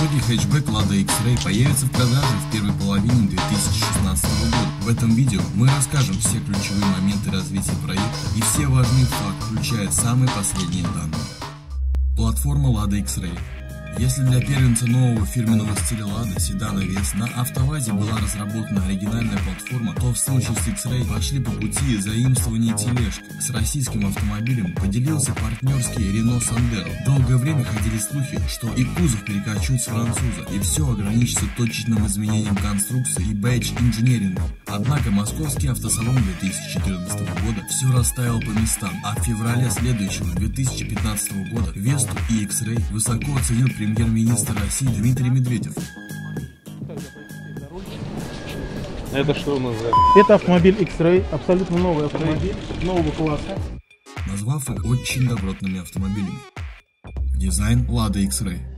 Высокий хэтчбэк Lada X-Ray появится в продаже в первой половине 2016 года. В этом видео мы расскажем все ключевые моменты развития проекта и все важные факты, включая самые последние данные. Платформа Lada X-Ray если для первенца нового фирменного стиля Lada седана вес на автовазе была разработана оригинальная платформа, то в случае с X-Ray пошли по пути заимствования тележки. С российским автомобилем поделился партнерский Renault Sandero. Долгое время ходили слухи, что и кузов перекочует с француза, и все ограничится точечным изменением конструкции и бэдж инженерингом. Однако московский автосалон 2014 года все расставил по местам, а в феврале следующего 2015 года Весту и X-Ray высоко оценил премьер-министр России Дмитрий Медведев. Это что у нас за... Это автомобиль X-Ray, абсолютно новый автомобиль, нового класса. Назвав их очень добротными автомобилями. Дизайн Lada X-Ray.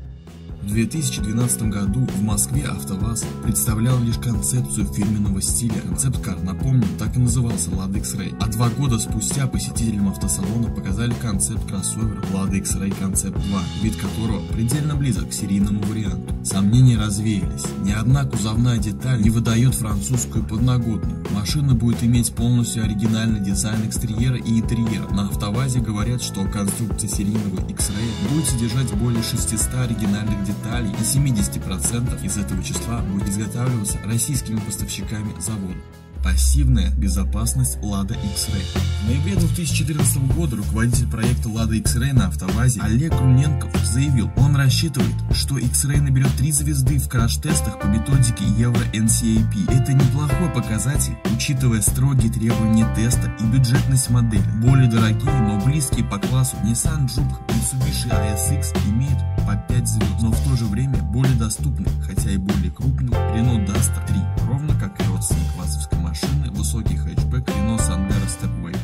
В 2012 году в Москве АвтоВАЗ представлял лишь концепцию фирменного стиля. Концепт-кар, напомню, так и назывался Lada X-Ray. А два года спустя посетителям автосалона показали концепт кроссовера Lada X-Ray Concept 2, вид которого предельно близок к серийному варианту. Сомнения развеялись. Ни одна кузовная деталь не выдает французскую подноготную. Машина будет иметь полностью оригинальный дизайн экстерьера и интерьера. На АвтоВАЗе говорят, что конструкция серийного X-Ray будет содержать более 600 оригинальных деталей деталей и 70% из этого числа будет изготавливаться российскими поставщиками завода. Пассивная безопасность Lada X-Ray. В ноябре 2014 года руководитель проекта Lada X-Ray на автовазе Олег Руненков заявил, он рассчитывает, что X-Ray наберет 3 звезды в краш-тестах по методике Euro NCAP. Это неплохой показатель, учитывая строгие требования теста и бюджетность модели. Более дорогие, но близкие по классу Nissan Juke, Mitsubishi ASX имеют по 5 звезд, но в то же время более доступны, хотя и более крупный Renault Duster 3, ровно как и родственник вазовской машины, высокий хэтчбэк Renault Sandero Stepway.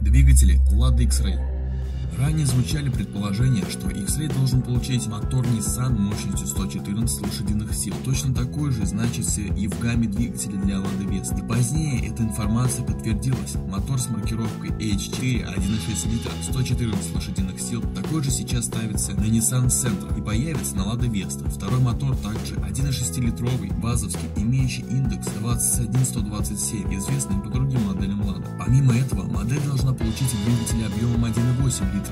Двигатели Lada X-Ray Ранее звучали предположения, что X-Ray должен получить мотор Nissan мощностью 114 лошадиных сил. Точно такой же значится и в гамме двигателя для Vesta. И позднее эта информация подтвердилась. Мотор с маркировкой H4 1.6 литра 114 лошадиных сил такой же сейчас ставится на Nissan Sentra и появится на Lada Vesta. Второй мотор также 1.6-литровый, базовский, имеющий индекс 21127, известный по другим моделям Lada. Помимо этого, модель должна получить двигатель объемом 1.8 литра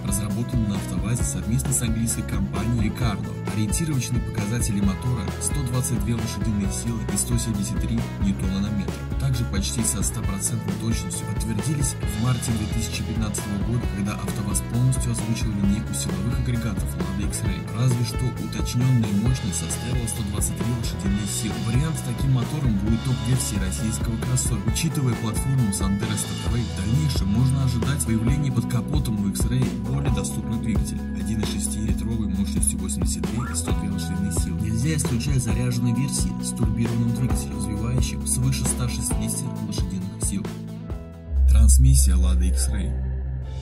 разработанный на автовазе совместно с английской компанией Ricardo. Ориентировочные показатели мотора 122 лошадиные силы и 173 ньютона на метр. Также почти со 100% точностью подтвердились в марте 2015 года, когда АвтоВАЗ полностью озвучил линейку силовых агрегатов Lada X-Ray. Разве что уточненная мощность составила 123 лошадиные силы. Вариант с таким мотором будет топ-версией российского кроссовера. Учитывая платформу Sandero Stepway, в дальнейшем можно ожидать появления под капотом у X-Ray более доступных двигателей. 1.6-литровый мощностью 82 и 102 лошадиные силы. Нельзя исключать заряженные версии с турбированным двигателем, развивающим свыше 160 лошадиных сил. Трансмиссия Lada X-Ray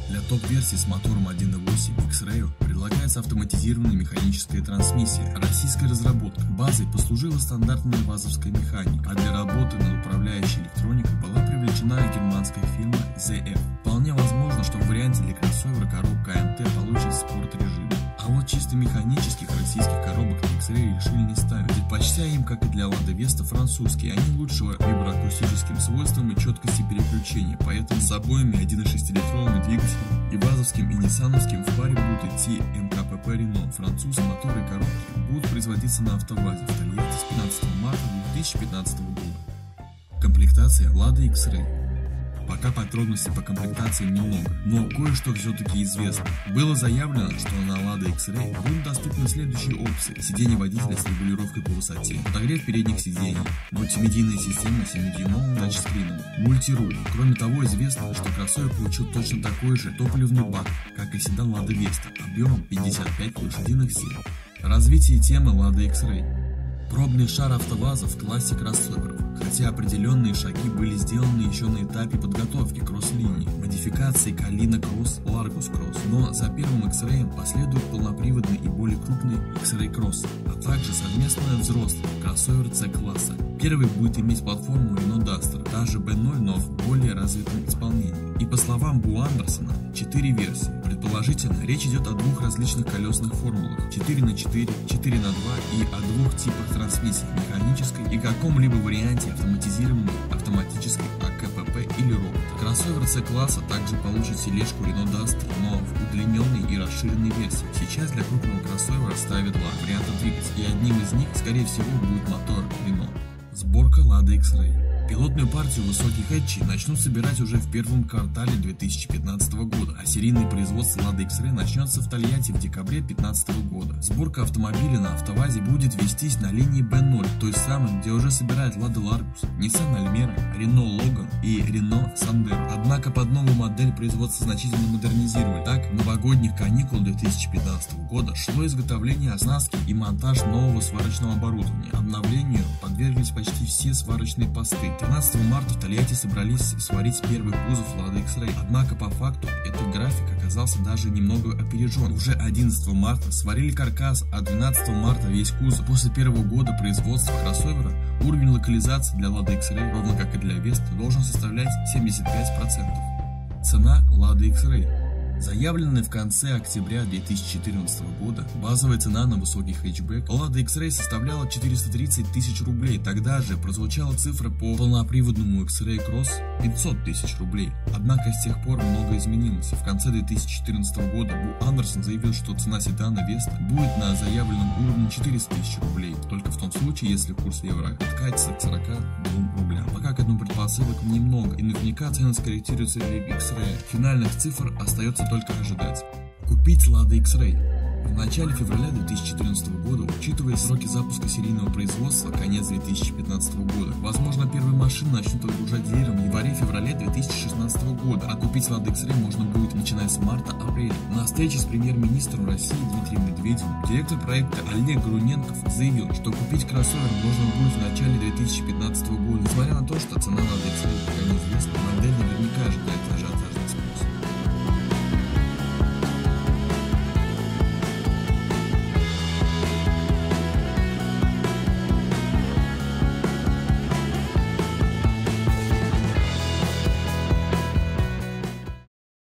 для топ-версии с мотором 1.8 X-Ray предлагается автоматизированная механическая трансмиссия. Российская разработка. Базой послужила стандартная вазовская механика, а для работы над управляющей электроникой была привлечена германская фирма ZF. Вполне возможно, что в варианте для кроссовера коробка АМТ получит спорт-режим. А вот чисто механических российских коробок на X-Ray решили не ставить, предпочтя им, как и для Lada Vesta, французские, они лучшего виброакустическим свойствам и четкости переключения, поэтому с обоими 1.6-литровыми двигателем и базовским и ниссановским в паре будут идти МКПП Renault. Французские моторы и коробки будут производиться на автовазе в Тольятти с 15 марта 2015 года. Комплектация Lada X-Ray Пока подробностей по комплектации немного, но кое-что все-таки известно. Было заявлено, что на Lada X-Ray будут доступны следующие опции. Сиденье водителя с регулировкой по высоте, подогрев передних сидений, мультимедийная система с 7-дюймовым тачскрином, мультируль. Кроме того, известно, что кроссовер получил точно такой же топливный бак, как и седан Lada Vesta, объемом 55 лошадиных сил. Развитие темы Lada X-Ray Пробный шар АвтоВАЗа в классе кроссоверов, хотя определенные шаги были сделаны еще на этапе подготовки кросс-линии, модификации Калина Кросс, Ларгус Кросс, но за первым X-Ray последует полноприводный и более крупный X-Ray Cross, а также совместная взрослый кроссовер C-класса. Первый будет иметь платформу Renault Duster, даже B0, но в более развитом исполнении. И по словам Бу Андерсона, 4 версии Предположительно, речь идет о двух различных колесных формулах 4 на 4, 4 на 2 и о двух типах трансмиссий механической и каком-либо варианте автоматизированной, автоматической АКПП или робот. Кроссовер C-класса также получит тележку Renault Duster, но в удлиненной и расширенной версии. Сейчас для крупного кроссовера ставят два варианта двигателя, и одним из них, скорее всего, будет мотор Renault. Сборка Lada X-Ray. Пилотную партию высоких хэтчей начнут собирать уже в первом квартале 2015 года, а серийное производство Lada X-Ray начнется в Тольятти в декабре 2015 года. Сборка автомобиля на автовазе будет вестись на линии B0, той самой, где уже собирают Lada Largus, Nissan Almera, Renault Logan и Renault Sandero. Однако под новую модель производство значительно модернизировали. Так, новогодних каникул 2015 года шло изготовление оснастки и монтаж нового сварочного оборудования. Обновлению подверглись почти все сварочные посты. 13 марта в Тольятти собрались сварить первый кузов Lada X-Ray, однако по факту этот график оказался даже немного опережен. Уже 11 марта сварили каркас, а 12 марта весь кузов. После первого года производства кроссовера уровень локализации для Lada X-Ray, ровно как и для Vesta, должен составлять 75%. Цена Lada X-Ray Заявленная в конце октября 2014 года базовая цена на высокий хэтчбэк Lada X-Ray составляла 430 тысяч рублей. Тогда же прозвучала цифра по полноприводному X-Ray Cross 500 тысяч рублей. Однако с тех пор многое изменилось. В конце 2014 года Бу Андерсон заявил, что цена седана Веста будет на заявленном уровне 400 тысяч рублей. Только в том случае, если курс евро откатится к 42 рублям. Пока к этому предпосылок немного, и наверняка цены скорректируются для X-Ray. Финальных цифр остается только ожидать. Купить Lada X-Ray. В начале февраля 2014 года, учитывая сроки запуска серийного производства, конец 2015 года, возможно, первые машины начнут выгружать дилерам в январе-феврале 2016 года, а купить Lada X-Ray можно будет начиная с марта-апреля. На встрече с премьер-министром России Дмитрием Медведевым директор проекта Олег Груненков заявил, что купить кроссовер можно будет в начале 2015 года, несмотря на то, что цена Lada X-Ray пока неизвестна, модель наверняка ожидает ажиотажность.